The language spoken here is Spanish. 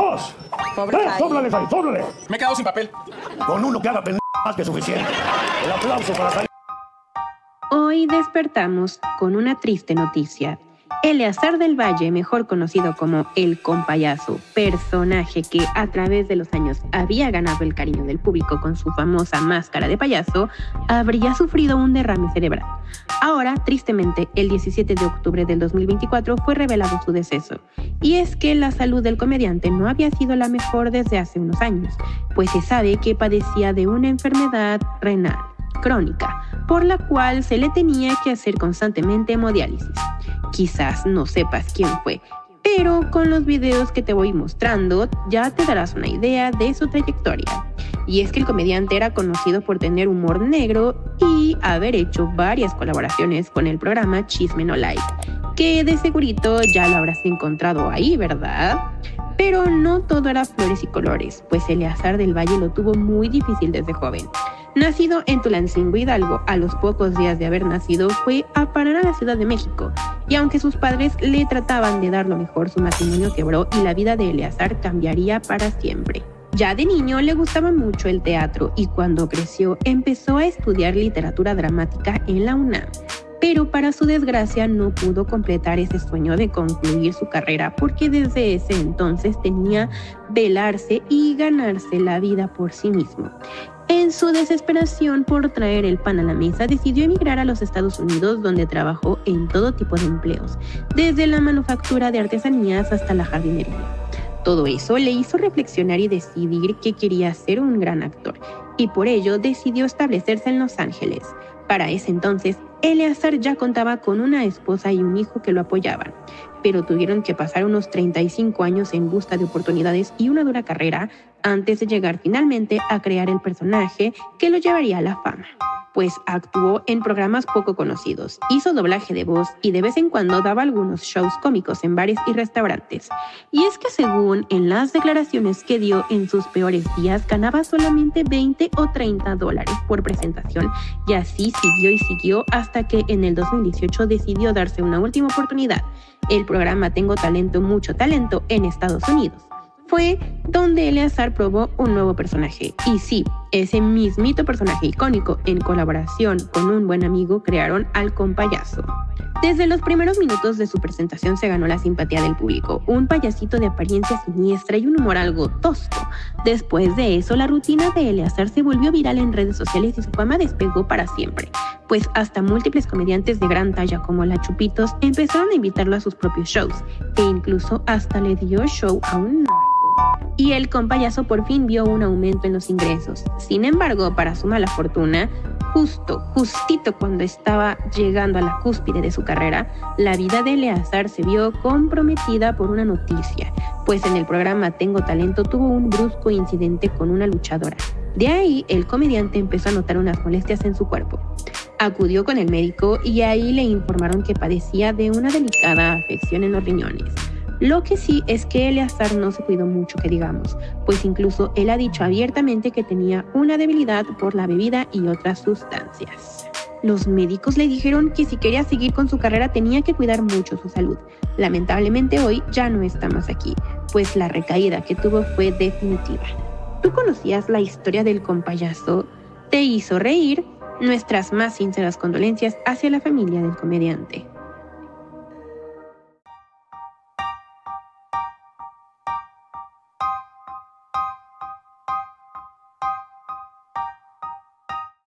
dos, Pobre tres, sóplale. Me he quedado sin papel. Con uno que haga pendejo más que suficiente. El aplauso para Jaime. Hoy despertamos con una triste noticia. Eleazar del Valle, mejor conocido como el Compayazo, personaje que a través de los años había ganado el cariño del público con su famosa máscara de payaso, habría sufrido un derrame cerebral. Ahora, tristemente, el 17 de octubre del 2024 fue revelado su deceso. Y es que la salud del comediante no había sido la mejor desde hace unos años, pues se sabe que padecía de una enfermedad renal crónica, por la cual se le tenía que hacer constantemente hemodiálisis. Quizás no sepas quién fue, pero con los videos que te voy mostrando ya te darás una idea de su trayectoria. Y es que el comediante era conocido por tener humor negro y haber hecho varias colaboraciones con el programa Chisme No Like, que de segurito ya lo habrás encontrado ahí, ¿verdad? Pero no todo era flores y colores, pues Eleazar del Valle lo tuvo muy difícil desde joven. Nacido en Tulancingo Hidalgo, a los pocos días de haber nacido fue a parar a la Ciudad de México, y aunque sus padres le trataban de dar lo mejor, su matrimonio quebró y la vida de Eleazar cambiaría para siempre. Ya de niño le gustaba mucho el teatro y cuando creció empezó a estudiar literatura dramática en la UNAM. Pero para su desgracia no pudo completar ese sueño de concluir su carrera porque desde ese entonces tenía velarse y ganarse la vida por sí mismo. En su desesperación por traer el pan a la mesa, decidió emigrar a los Estados Unidos, donde trabajó en todo tipo de empleos, desde la manufactura de artesanías hasta la jardinería. Todo eso le hizo reflexionar y decidir que quería ser un gran actor, y por ello decidió establecerse en Los Ángeles. Para ese entonces, Eleazar ya contaba con una esposa y un hijo que lo apoyaban, pero tuvieron que pasar unos 35 años en busca de oportunidades y una dura carrera antes de llegar finalmente a crear el personaje que lo llevaría a la fama. Pues actuó en programas poco conocidos, hizo doblaje de voz y de vez en cuando daba algunos shows cómicos en bares y restaurantes. Y es que según en las declaraciones que dio en sus peores días, ganaba solamente 20 o 30 dólares por presentación y así siguió y siguió hasta que en el 2018 decidió darse una última oportunidad, el programa Tengo Talento, Mucho Talento en Estados Unidos fue donde Eleazar probó un nuevo personaje. Y sí, ese mismito personaje icónico, en colaboración con un buen amigo, crearon al compayazo. Desde los primeros minutos de su presentación se ganó la simpatía del público, un payasito de apariencia siniestra y un humor algo tosco. Después de eso, la rutina de Eleazar se volvió viral en redes sociales y su fama despegó para siempre, pues hasta múltiples comediantes de gran talla como la Chupitos empezaron a invitarlo a sus propios shows, e incluso hasta le dio show a un y el compayazo por fin vio un aumento en los ingresos. Sin embargo, para su mala fortuna, justo, justito cuando estaba llegando a la cúspide de su carrera, la vida de Eleazar se vio comprometida por una noticia, pues en el programa Tengo Talento tuvo un brusco incidente con una luchadora. De ahí, el comediante empezó a notar unas molestias en su cuerpo. Acudió con el médico y ahí le informaron que padecía de una delicada afección en los riñones. Lo que sí es que Eleazar no se cuidó mucho, que digamos, pues incluso él ha dicho abiertamente que tenía una debilidad por la bebida y otras sustancias. Los médicos le dijeron que si quería seguir con su carrera tenía que cuidar mucho su salud. Lamentablemente hoy ya no está más aquí, pues la recaída que tuvo fue definitiva. ¿Tú conocías la historia del compayazo? ¿Te hizo reír? Nuestras más sinceras condolencias hacia la familia del comediante.